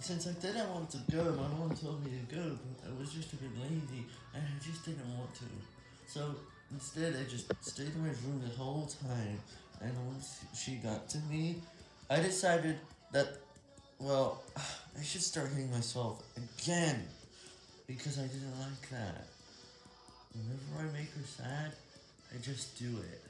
since I didn't want to go, my mom told me to go, but I was just a bit lazy, and I just didn't want to. So, instead I just stayed in my room the whole time, and once she got to me, I decided that, well, I should start hitting myself again, because I didn't like that. Whenever I make her sad, I just do it.